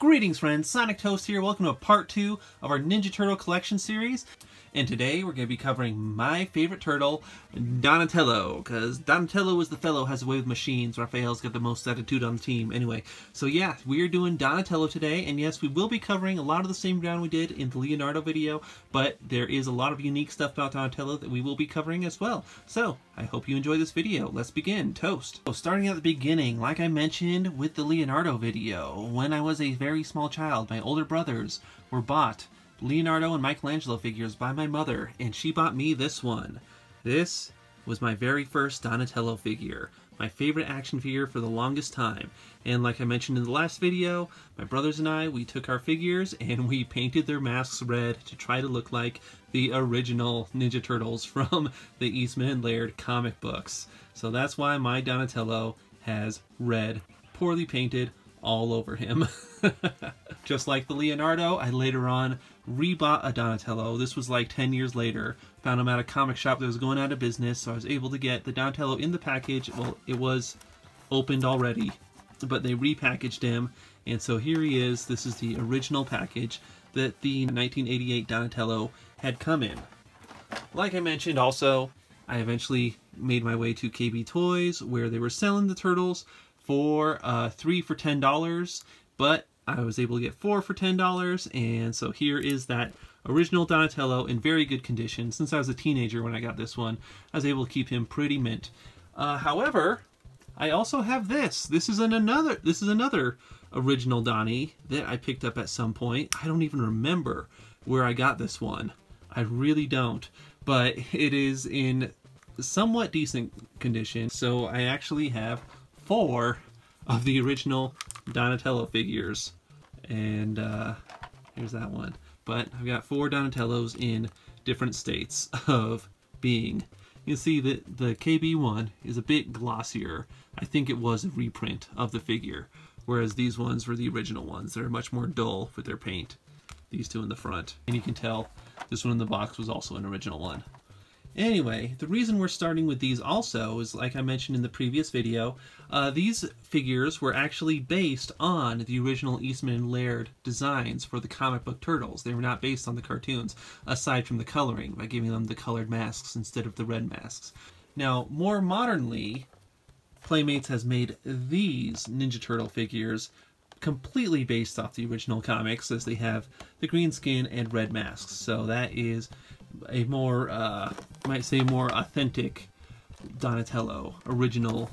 Greetings friends, Sonic Toast here. Welcome to part two of our Ninja Turtle collection series. And today we're going to be covering my favorite turtle, Donatello, because Donatello is the fellow has a way with machines. Raphael's got the most attitude on the team. Anyway, so yeah, we are doing Donatello today, and yes, we will be covering a lot of the same ground we did in the Leonardo video, but there is a lot of unique stuff about Donatello that we will be covering as well. So, I hope you enjoy this video. Let's begin. Toast. So, starting at the beginning, like I mentioned with the Leonardo video, when I was a very small child, my older brothers were bought Leonardo and Michelangelo figures by my mother, and she bought me this one. This was my very first Donatello figure, my favorite action figure for the longest time. And like I mentioned in the last video, my brothers and I, we took our figures and we painted their masks red to try to look like the original Ninja Turtles from the Eastman and Laird comic books. So that's why my Donatello has red, poorly painted, all over him. Just like the Leonardo, I later on rebought a Donatello. This was like 10 years later. Found him at a comic shop that was going out of business, so I was able to get the Donatello in the package. Well, it was opened already, but they repackaged him, and so here he is. This is the original package that the 1988 Donatello had come in. Like I mentioned also, I eventually made my way to KB Toys, where they were selling the Turtles for uh, three for $10, but I was able to get four for $10, and so here is that original Donatello in very good condition. Since I was a teenager when I got this one, I was able to keep him pretty mint. Uh, however, I also have this. This is an another. This is another original Donnie that I picked up at some point. I don't even remember where I got this one. I really don't. But it is in somewhat decent condition. So I actually have four of the original Donatello figures and uh, here's that one. But I've got four Donatellos in different states of being. You can see that the KB1 is a bit glossier. I think it was a reprint of the figure, whereas these ones were the original ones. They're much more dull with their paint. These two in the front. And you can tell this one in the box was also an original one. Anyway, the reason we're starting with these also is, like I mentioned in the previous video, uh, these figures were actually based on the original Eastman and Laird designs for the comic book Turtles. They were not based on the cartoons, aside from the coloring, by giving them the colored masks instead of the red masks. Now, more modernly, Playmates has made these Ninja Turtle figures completely based off the original comics, as they have the green skin and red masks. So that is a more, uh, might say, more authentic Donatello, original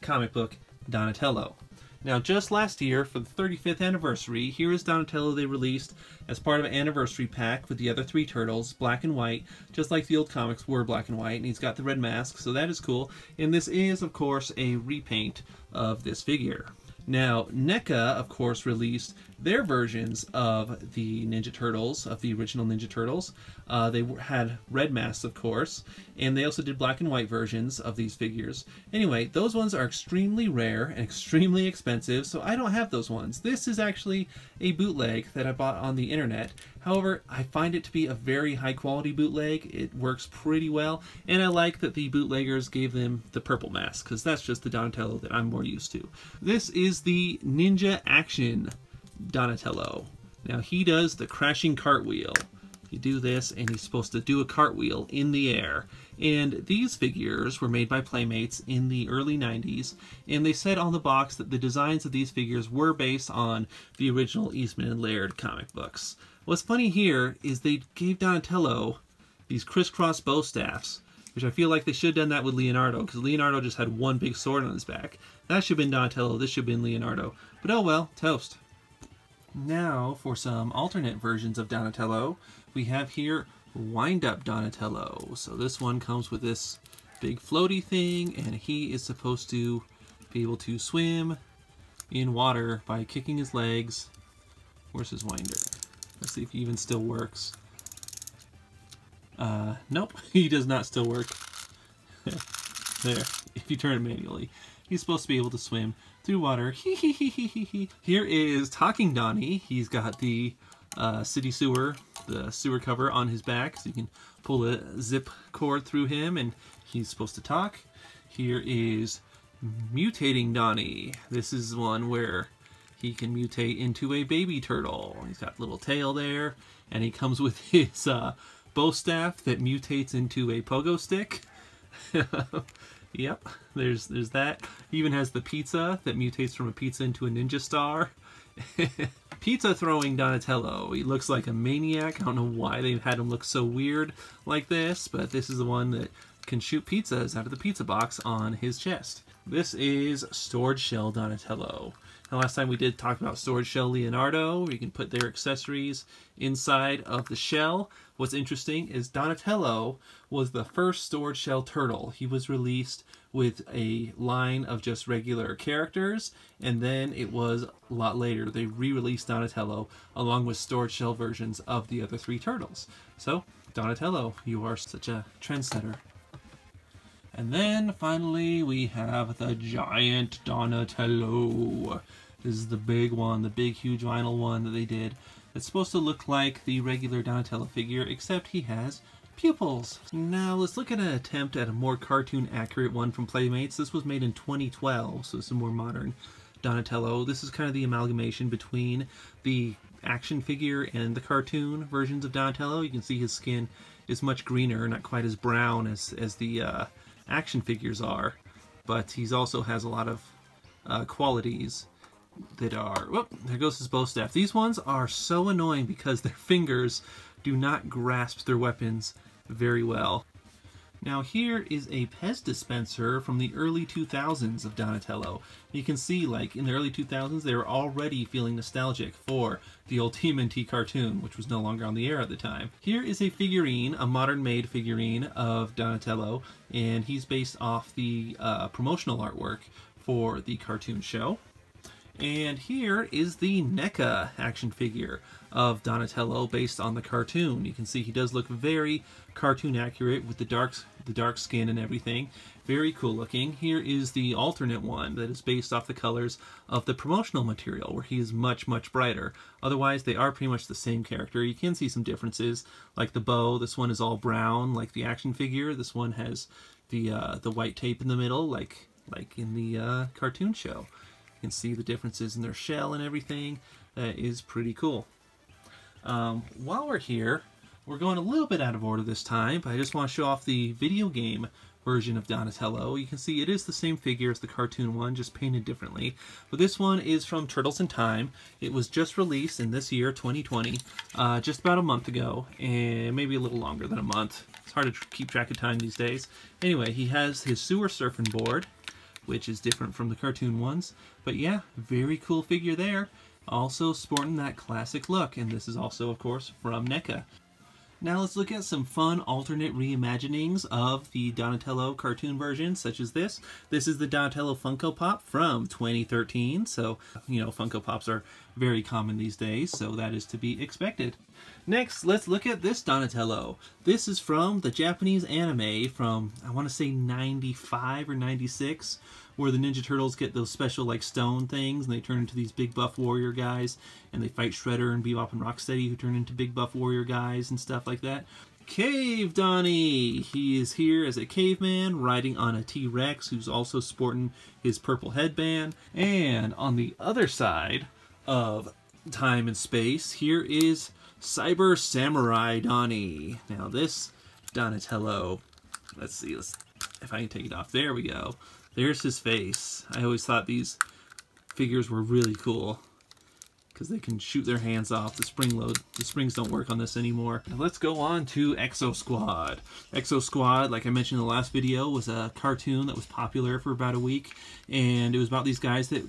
comic book Donatello. Now, just last year, for the 35th anniversary, here is Donatello they released as part of an anniversary pack with the other three turtles, black and white, just like the old comics were black and white, and he's got the red mask, so that is cool. And this is, of course, a repaint of this figure. Now, NECA, of course, released their versions of the Ninja Turtles, of the original Ninja Turtles. Uh, they had red masks, of course, and they also did black and white versions of these figures. Anyway, those ones are extremely rare and extremely expensive, so I don't have those ones. This is actually a bootleg that I bought on the internet. However, I find it to be a very high quality bootleg. It works pretty well, and I like that the bootleggers gave them the purple mask, because that's just the Donatello that I'm more used to. This is the Ninja Action Donatello. Now he does the crashing cartwheel. You do this and he's supposed to do a cartwheel in the air. And these figures were made by Playmates in the early 90s, and they said on the box that the designs of these figures were based on the original Eastman and Laird comic books. What's funny here is they gave Donatello these crisscross bow staffs, which I feel like they should have done that with Leonardo, because Leonardo just had one big sword on his back. That should have been Donatello, this should have been Leonardo. But oh well, toast. Now for some alternate versions of Donatello, we have here Wind Up Donatello. So this one comes with this big floaty thing, and he is supposed to be able to swim in water by kicking his legs. Where's his winder? Let's see if he even still works. Uh, nope, he does not still work. there, if you turn it manually. He's supposed to be able to swim through water. Here is Talking Donnie. He's got the uh, city sewer, the sewer cover on his back, so you can pull a zip cord through him and he's supposed to talk. Here is Mutating Donnie. This is one where he can mutate into a baby turtle. He's got a little tail there, and he comes with his uh, bow staff that mutates into a pogo stick. yep, there's there's that. He even has the pizza that mutates from a pizza into a ninja star. pizza throwing Donatello. He looks like a maniac. I don't know why they've had him look so weird like this, but this is the one that can shoot pizzas out of the pizza box on his chest. This is Storage Shell Donatello. Now, last time we did talk about Storage Shell Leonardo, you can put their accessories inside of the shell. What's interesting is Donatello was the first Storage Shell turtle. He was released with a line of just regular characters, and then it was a lot later they re-released Donatello along with Storage Shell versions of the other three turtles. So, Donatello, you are such a trendsetter. And then finally we have the giant Donatello. This is the big one, the big huge vinyl one that they did. It's supposed to look like the regular Donatello figure, except he has pupils. Now let's look at an attempt at a more cartoon accurate one from Playmates. This was made in 2012, so it's a more modern Donatello. This is kind of the amalgamation between the action figure and the cartoon versions of Donatello. You can see his skin is much greener, not quite as brown as, as the uh, action figures are, but he also has a lot of uh, qualities that are... Whoop, there goes his bow staff. These ones are so annoying because their fingers do not grasp their weapons very well. Now here is a Pez dispenser from the early 2000s of Donatello. You can see like in the early 2000s they were already feeling nostalgic for the old TMNT cartoon, which was no longer on the air at the time. Here is a figurine, a modern made figurine of Donatello, and he's based off the uh, promotional artwork for the cartoon show. And here is the NECA action figure of Donatello based on the cartoon. You can see he does look very cartoon accurate with the dark, the dark skin and everything. Very cool looking. Here is the alternate one that is based off the colors of the promotional material where he is much, much brighter. Otherwise, they are pretty much the same character. You can see some differences like the bow. This one is all brown like the action figure. This one has the uh, the white tape in the middle like like in the uh, cartoon show. Can see the differences in their shell and everything. That is pretty cool. Um, while we're here, we're going a little bit out of order this time, but I just want to show off the video game version of Donatello. You can see it is the same figure as the cartoon one, just painted differently. But this one is from Turtles in Time. It was just released in this year, 2020, uh, just about a month ago, and maybe a little longer than a month. It's hard to keep track of time these days. Anyway, he has his sewer surfing board, which is different from the cartoon ones. But yeah, very cool figure there. Also sporting that classic look, and this is also, of course, from NECA. Now let's look at some fun alternate reimaginings of the Donatello cartoon version, such as this. This is the Donatello Funko Pop from 2013, so, you know, Funko Pops are very common these days, so that is to be expected. Next, let's look at this Donatello. This is from the Japanese anime from, I want to say 95 or 96, where the Ninja Turtles get those special like stone things and they turn into these big buff warrior guys and they fight Shredder and Bebop and Rocksteady who turn into big buff warrior guys and stuff like that. Cave Donnie! He is here as a caveman riding on a T-Rex who's also sporting his purple headband. And on the other side of time and space, here is Cyber Samurai Donnie. Now this Donatello, let's see, let's, if I can take it off, there we go. There's his face. I always thought these figures were really cool because they can shoot their hands off. The spring load, the springs don't work on this anymore. Now let's go on to Exo Squad. Exo Squad, like I mentioned in the last video, was a cartoon that was popular for about a week, and it was about these guys that,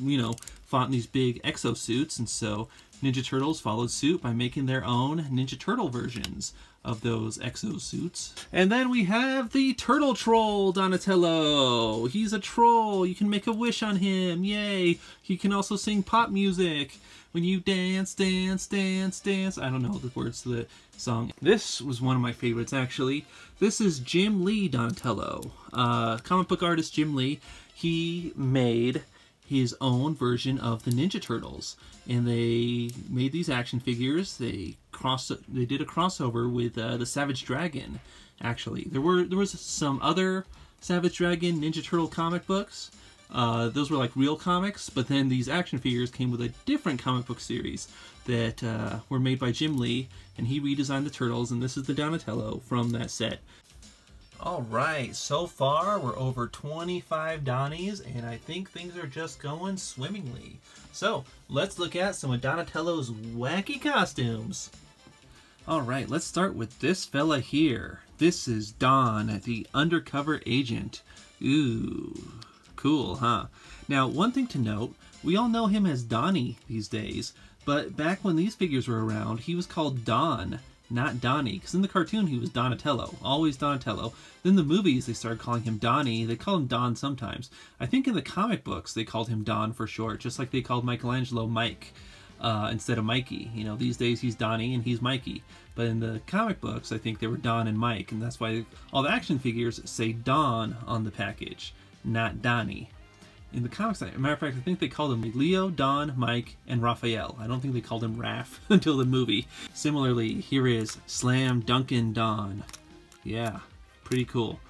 you know, fought in these big exosuits, and so Ninja Turtles followed suit by making their own Ninja Turtle versions of those exo suits. And then we have the Turtle Troll Donatello. He's a troll. You can make a wish on him. Yay. He can also sing pop music. When you dance, dance, dance, dance. I don't know the words to the song. This was one of my favorites, actually. This is Jim Lee Donatello. Uh, comic book artist Jim Lee. He made his own version of the Ninja Turtles, and they made these action figures. They cross they did a crossover with uh, the Savage Dragon. Actually, there were there was some other Savage Dragon Ninja Turtle comic books, Uh, those were like real comics, but then these action figures came with a different comic book series that uh, were made by Jim Lee, and he redesigned the Turtles, and this is the Donatello from that set. All right, so far we're over 25 Donnies, and I think things are just going swimmingly. So, let's look at some of Donatello's wacky costumes. All right, let's start with this fella here. This is Don, the undercover agent. Ooh, cool, huh? Now, one thing to note, we all know him as Donnie these days, but back when these figures were around, he was called Don, not Donnie, because in the cartoon he was Donatello, always Donatello. Then the movies they started calling him Donnie. They call him Don sometimes. I think in the comic books they called him Don for short, just like they called Michelangelo Mike uh, instead of Mikey. You know, these days he's Donnie and he's Mikey. But in the comic books, I think they were Don and Mike, and that's why all the action figures say Don on the package, not Donnie. In the comics, as a matter of fact, I think they called him Leo, Don, Mike, and Raphael. I don't think they called him Raph until the movie. Similarly, here is Slam Dunkin' Don. Yeah, pretty cool.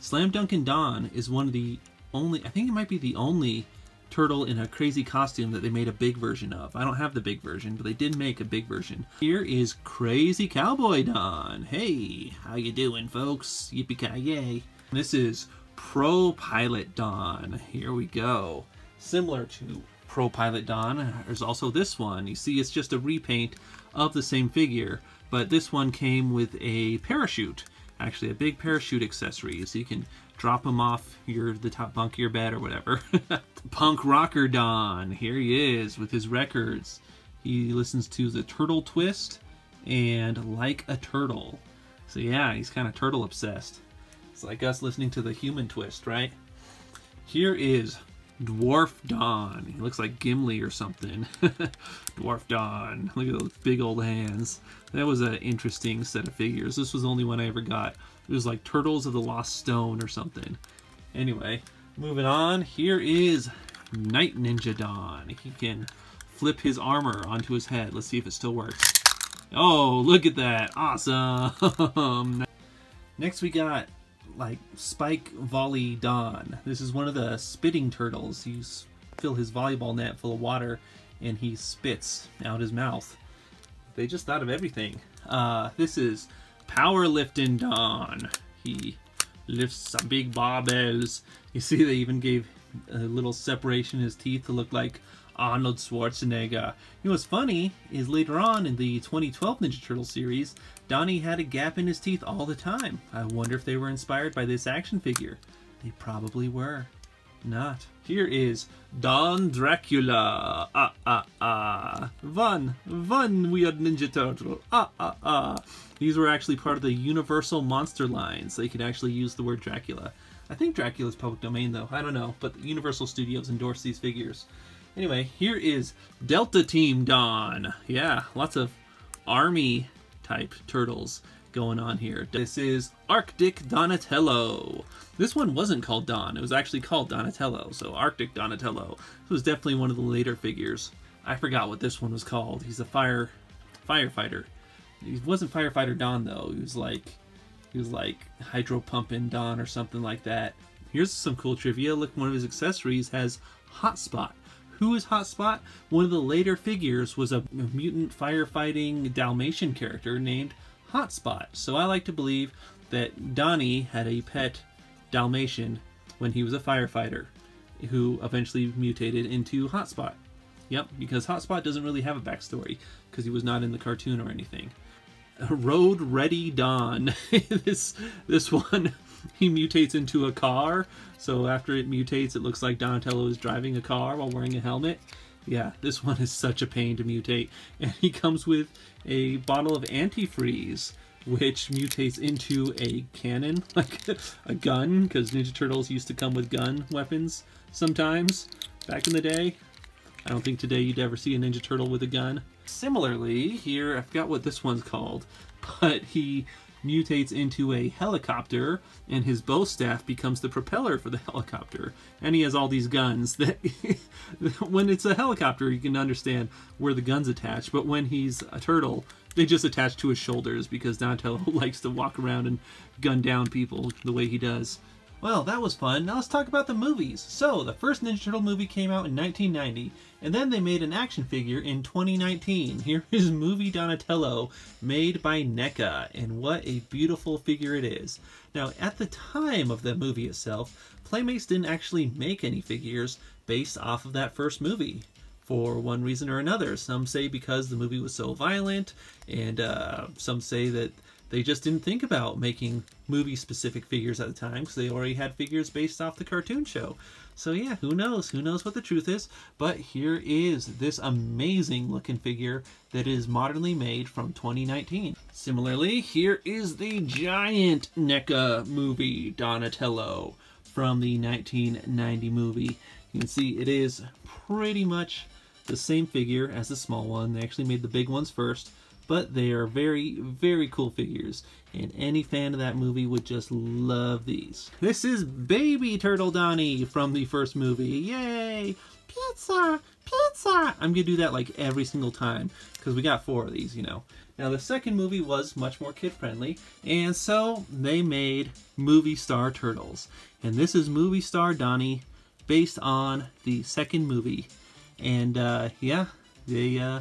Slam Dunkin' Don is one of the only, I think it might be the only turtle in a crazy costume that they made a big version of. I don't have the big version, but they did make a big version. Here is Crazy Cowboy Don. Hey, how you doing, folks? Yippee-ki-yay. This is Pro Pilot Don. Here we go. Similar to Pro Pilot Don, there's also this one. You see, it's just a repaint of the same figure, but this one came with a parachute. Actually, a big parachute accessory, so you can drop him off your the top bunk of your bed or whatever. Punk rocker Don, here he is with his records. He listens to the Turtle Twist and Like a Turtle. So yeah, he's kind of turtle obsessed. It's like us listening to the Human Twist, right? Here is Dwarf Don. He looks like Gimli or something. Dwarf Don. Look at those big old hands. That was an interesting set of figures. This was the only one I ever got. It was like Turtles of the Lost Stone or something. Anyway, moving on. Here is Night Ninja Don. He can flip his armor onto his head. Let's see if it still works. Oh, look at that. Awesome. Next we got like Spike Volley Don. This is one of the spitting turtles. You fill his volleyball net full of water and he spits out his mouth. They just thought of everything. Uh, this is Powerlifting Don. He lifts some big barbells. You see they even gave a little separation in his teeth to look like Arnold Schwarzenegger. You know what's funny is later on in the 2012 Ninja Turtle series, Donnie had a gap in his teeth all the time. I wonder if they were inspired by this action figure. They probably were. Not. Here is Don Dracula. Ah, ah, ah. One, one weird Ninja Turtle. Ah, ah, ah. These were actually part of the Universal Monster line, so they could actually use the word Dracula. I think Dracula's public domain, though. I don't know, but Universal Studios endorsed these figures. Anyway, here is Delta Team Don. Yeah, lots of army type turtles going on here. This is Arctic Donatello. This one wasn't called Don, it was actually called Donatello, so Arctic Donatello. This was definitely one of the later figures. I forgot what this one was called. He's a fire firefighter. He wasn't firefighter Don though. He was like he was like hydro pumping Don or something like that. Here's some cool trivia. Look, one of his accessories has Hotspot. Who is Hotspot? One of the later figures was a mutant firefighting Dalmatian character named Hotspot. So I like to believe that Donnie had a pet Dalmatian when he was a firefighter who eventually mutated into Hotspot. Yep, because Hotspot doesn't really have a backstory because he was not in the cartoon or anything. Road Ready Don. this this one he mutates into a car. So after it mutates, it looks like Donatello is driving a car while wearing a helmet. Yeah, this one is such a pain to mutate. And he comes with a bottle of antifreeze, which mutates into a cannon, like a gun, because Ninja Turtles used to come with gun weapons sometimes back in the day. I don't think today you'd ever see a Ninja Turtle with a gun. Similarly, here, I forgot what this one's called, but he mutates into a helicopter and his bow staff becomes the propeller for the helicopter. And he has all these guns that when it's a helicopter you can understand where the guns attach but when he's a turtle they just attach to his shoulders because Donatello likes to walk around and gun down people the way he does Well, that was fun. Now let's talk about the movies. So, the first Ninja Turtle movie came out in 1990, and then they made an action figure in 2019. Here is Movie Donatello, made by NECA, and what a beautiful figure it is. Now, at the time of the movie itself, Playmates didn't actually make any figures based off of that first movie for one reason or another. Some say because the movie was so violent, and uh, some say that they just didn't think about making movie specific figures at the time because they already had figures based off the cartoon show. So yeah, who knows? Who knows what the truth is? But here is this amazing looking figure that is modernly made from 2019. Similarly, here is the giant NECA movie Donatello from the 1990 movie. You can see it is pretty much the same figure as the small one. They actually made the big ones first but they are very, very cool figures, and any fan of that movie would just love these. This is Baby Turtle Donnie from the first movie. Yay! Pizza! Pizza! I'm gonna do that like every single time, because we got four of these, you know. Now, the second movie was much more kid-friendly, and so they made Movie Star Turtles. And this is Movie Star Donnie, based on the second movie. And, uh, yeah, they, uh,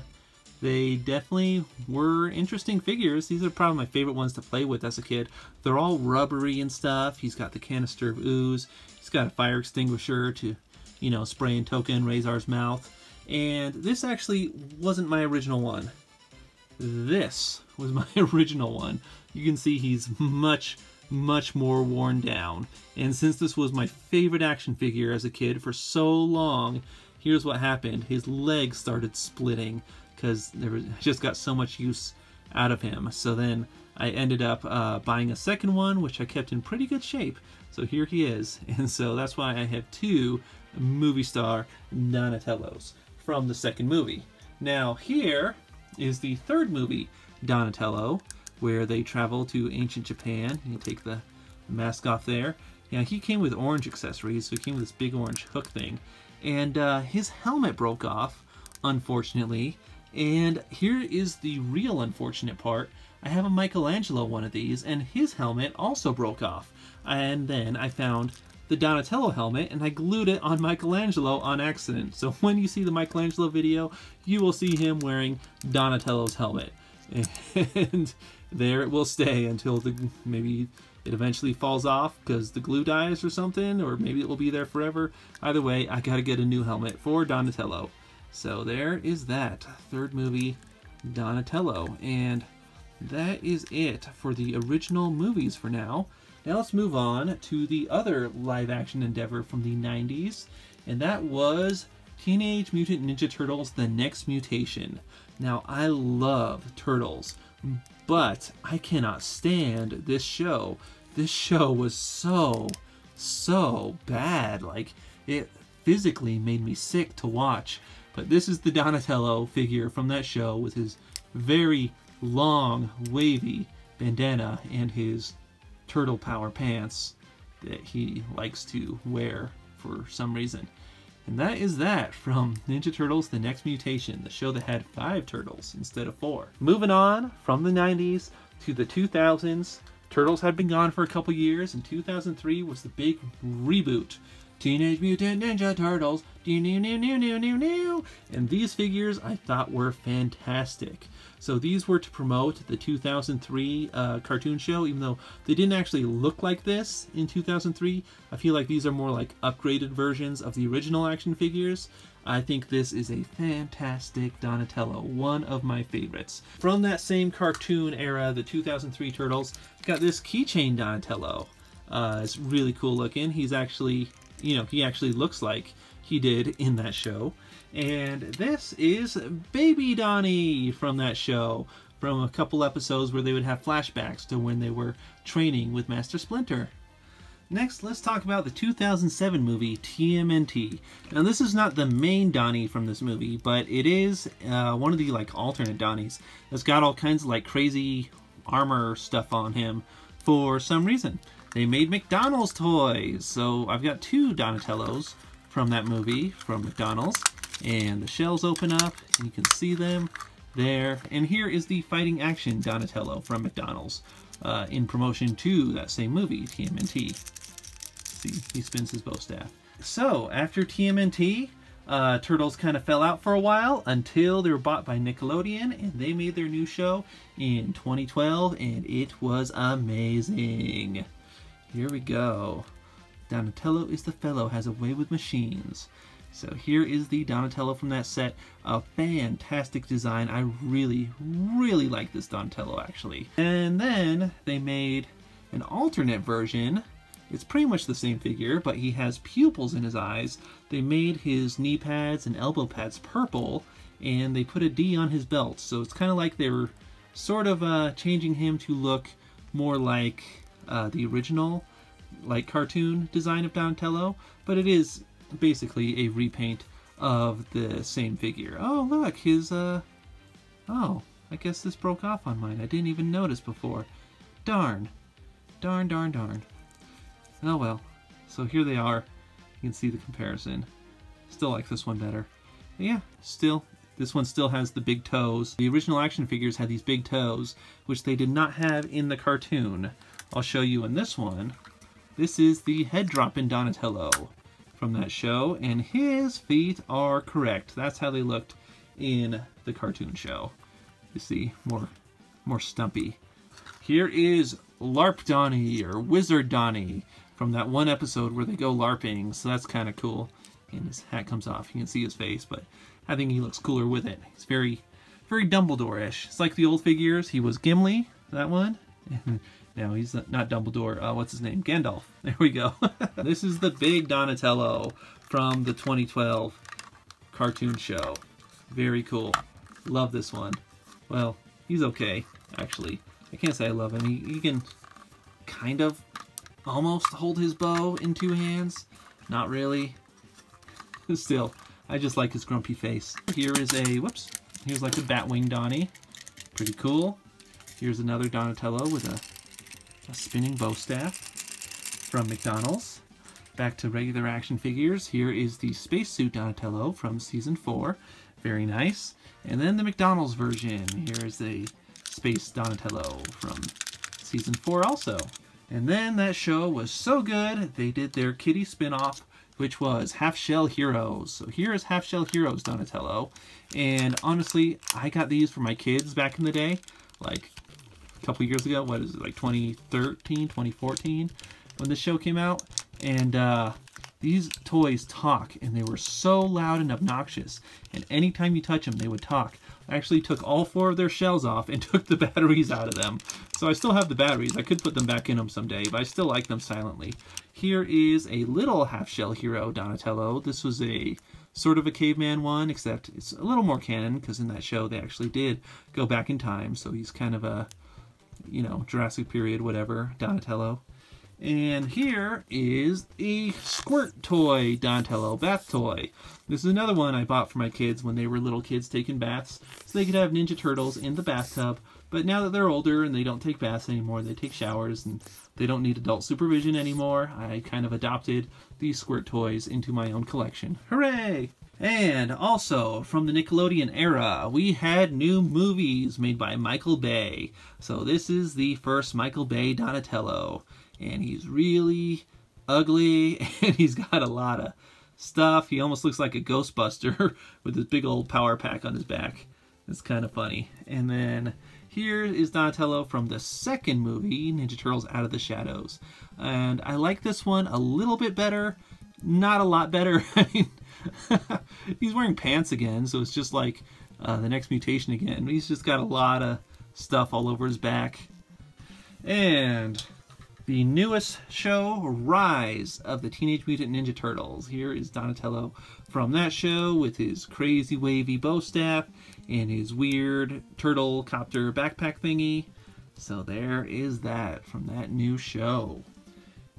they definitely were interesting figures. These are probably my favorite ones to play with as a kid. They're all rubbery and stuff. He's got the canister of ooze. He's got a fire extinguisher to, you know, spray and token Rahzar's mouth. And this actually wasn't my original one. This was my original one. You can see he's much, much more worn down. And since this was my favorite action figure as a kid for so long, here's what happened. His legs started splitting because there was just got so much use out of him. So then I ended up uh, buying a second one, which I kept in pretty good shape. So here he is, and so that's why I have two movie star Donatellos from the second movie. Now here is the third movie, Donatello, where they travel to ancient Japan. You take the mask off there. Yeah, he came with orange accessories, so he came with this big orange hook thing. And uh, his helmet broke off, unfortunately, and here is the real unfortunate part. I have a Michelangelo one of these, and his helmet also broke off. And then I found the Donatello helmet, and I glued it on Michelangelo on accident. So when you see the Michelangelo video, you will see him wearing Donatello's helmet. And there it will stay until the maybe it eventually falls off because the glue dies or something, or maybe it will be there forever. Either way, I gotta get a new helmet for Donatello. So there is that third movie, Donatello, and that is it for the original movies for now. Now let's move on to the other live action endeavor from the 90s, and that was Teenage Mutant Ninja Turtles The Next Mutation. Now, I love Turtles, but I cannot stand this show. This show was so, so bad. Like, it physically made me sick to watch. But this is the Donatello figure from that show with his very long, wavy bandana and his turtle power pants that he likes to wear for some reason. And that is that from Ninja Turtles The Next Mutation, the show that had five turtles instead of four. Moving on from the 90s to the 2000s, Turtles had been gone for a couple years, and 2003 was the big reboot Teenage Mutant Ninja Turtles, and these figures I thought were fantastic. So these were to promote the 2003 uh, cartoon show, even though they didn't actually look like this in 2003. I feel like these are more like upgraded versions of the original action figures. I think this is a fantastic Donatello, one of my favorites. From that same cartoon era, the 2003 Turtles, got this keychain Donatello. Uh, it's really cool looking. He's actually you know, he actually looks like he did in that show. And this is Baby Donnie from that show, from a couple episodes where they would have flashbacks to when they were training with Master Splinter. Next, let's talk about the 2007 movie TMNT. Now, this is not the main Donnie from this movie, but it is uh, one of the like alternate Donnies. It's got all kinds of like crazy armor stuff on him for some reason. They made McDonald's toys. So I've got two Donatellos from that movie from McDonald's. And the shells open up, and you can see them there. And here is the Fighting Action Donatello from McDonald's uh, in promotion to that same movie, TMNT. See, he spins his bow staff. So, after TMNT, uh, Turtles kind of fell out for a while until they were bought by Nickelodeon and they made their new show in 2012 and it was amazing. Here we go. Donatello is the fellow has a way with machines. So here is the Donatello from that set. A fantastic design. I really, really like this Donatello actually. And then they made an alternate version it's pretty much the same figure, but he has pupils in his eyes. They made his knee pads and elbow pads purple, and they put a D on his belt. So it's kind of like they were sort of uh, changing him to look more like uh, the original, like cartoon design of Donatello, but it is basically a repaint of the same figure. Oh, look, his, uh, oh, I guess this broke off on mine. I didn't even notice before. Darn. Darn, darn, darn. Oh well. So here they are. You can see the comparison. Still like this one better. But yeah, still, this one still has the big toes. The original action figures had these big toes, which they did not have in the cartoon. I'll show you in this one. This is the head drop in Donatello from that show, and his feet are correct. That's how they looked in the cartoon show. You see, more, more stumpy. Here is LARP Donnie, or Wizard Donnie from that one episode where they go LARPing, so that's kind of cool. And his hat comes off. You can see his face, but I think he looks cooler with it. He's very, very Dumbledore-ish. It's like the old figures. He was Gimli, that one. now he's not Dumbledore. Uh, what's his name? Gandalf. There we go. this is the big Donatello from the 2012 cartoon show. Very cool. Love this one. Well, he's okay, actually. I can't say I love him. He, he can kind of almost hold his bow in two hands. Not really. Still, I just like his grumpy face. Here is a, whoops, here's like a Batwing Donnie. Pretty cool. Here's another Donatello with a, a spinning bow staff from McDonald's. Back to regular action figures. Here is the Spacesuit Donatello from Season 4. Very nice. And then the McDonald's version. Here is the Space Donatello from Season 4 also. And then that show was so good, they did their kiddie spin-off, which was Half Shell Heroes. So here is Half Shell Heroes Donatello. And honestly, I got these for my kids back in the day, like a couple years ago. What is it, like 2013, 2014, when this show came out? And uh, these toys talk, and they were so loud and obnoxious. And anytime you touch them, they would talk. I actually took all four of their shells off and took the batteries out of them. So I still have the batteries. I could put them back in them someday, but I still like them silently. Here is a little half-shell hero, Donatello. This was a sort of a caveman one, except it's a little more canon, because in that show they actually did go back in time, so he's kind of a, you know, Jurassic period, whatever, Donatello. And here is a squirt toy Donatello bath toy. This is another one I bought for my kids when they were little kids taking baths, so they could have Ninja Turtles in the bathtub. But now that they're older and they don't take baths anymore, they take showers and they don't need adult supervision anymore, I kind of adopted these squirt toys into my own collection. Hooray! And also, from the Nickelodeon era, we had new movies made by Michael Bay. So this is the first Michael Bay Donatello and he's really ugly and he's got a lot of stuff. He almost looks like a Ghostbuster with this big old power pack on his back. It's kind of funny. And then here is Donatello from the second movie, Ninja Turtles Out of the Shadows. And I like this one a little bit better, not a lot better. he's wearing pants again, so it's just like uh, the next mutation again. He's just got a lot of stuff all over his back. And the newest show, Rise of the Teenage Mutant Ninja Turtles. Here is Donatello from that show with his crazy wavy bow staff and his weird turtle copter backpack thingy. So there is that from that new show.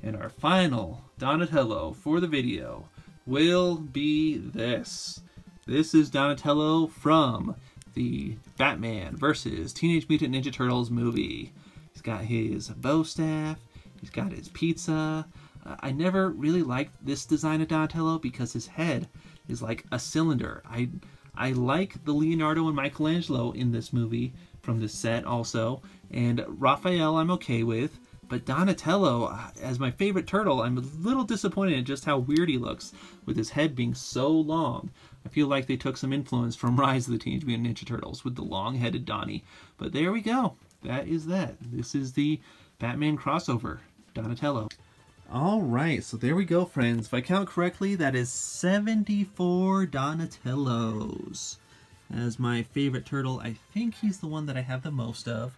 And our final Donatello for the video will be this. This is Donatello from the Batman versus Teenage Mutant Ninja Turtles movie. He's got his bow staff, He's got his pizza. Uh, I never really liked this design of Donatello because his head is like a cylinder. I I like the Leonardo and Michelangelo in this movie from this set also, and Raphael I'm okay with. But Donatello, uh, as my favorite turtle, I'm a little disappointed at just how weird he looks, with his head being so long. I feel like they took some influence from Rise of the Teenage Mutant Ninja Turtles with the long-headed Donnie. But there we go. That is that. This is the Batman crossover, Donatello. All right, so there we go, friends. If I count correctly, that is 74 Donatellos. As my favorite turtle, I think he's the one that I have the most of.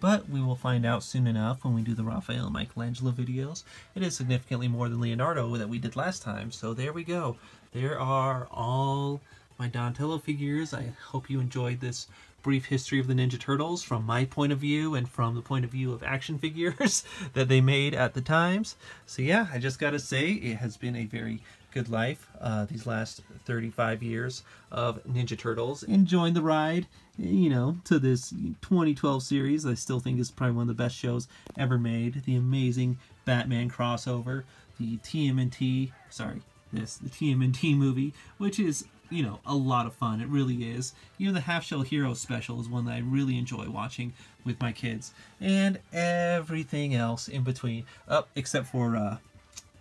But we will find out soon enough when we do the Raphael and Michelangelo videos. It is significantly more than Leonardo that we did last time, so there we go. There are all my Donatello figures. I hope you enjoyed this brief history of the Ninja Turtles from my point of view and from the point of view of action figures that they made at the times. So yeah, I just gotta say it has been a very good life uh, these last 35 years of Ninja Turtles. Enjoying the ride, you know, to this 2012 series. I still think is probably one of the best shows ever made. The amazing Batman crossover, the TMNT, sorry, this, the TMNT movie, which is you know, a lot of fun. It really is. Even the Half Shell Hero special is one that I really enjoy watching with my kids. And everything else in between. Up, oh, except for uh,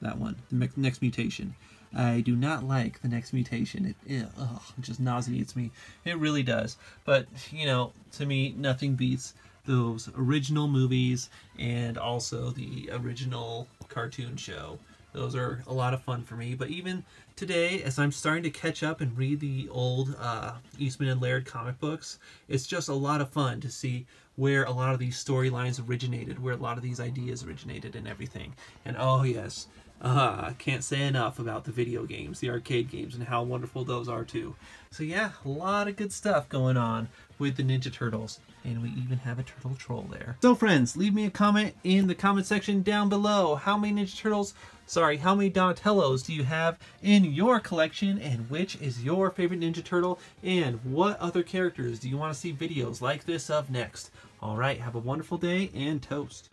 that one, the next mutation. I do not like the next mutation. It, it, ugh, it just nauseates me. It really does. But, you know, to me, nothing beats those original movies and also the original cartoon show. Those are a lot of fun for me. But even today, as I'm starting to catch up and read the old uh, Eastman and Laird comic books, it's just a lot of fun to see where a lot of these storylines originated, where a lot of these ideas originated and everything. And oh yes, uh, can't say enough about the video games, the arcade games, and how wonderful those are too. So yeah, a lot of good stuff going on with the Ninja Turtles. And we even have a turtle troll there. So friends, leave me a comment in the comment section down below. How many Ninja Turtles, sorry, how many Donatellos do you have in your collection? And which is your favorite Ninja Turtle? And what other characters do you want to see videos like this of next? Alright, have a wonderful day and toast.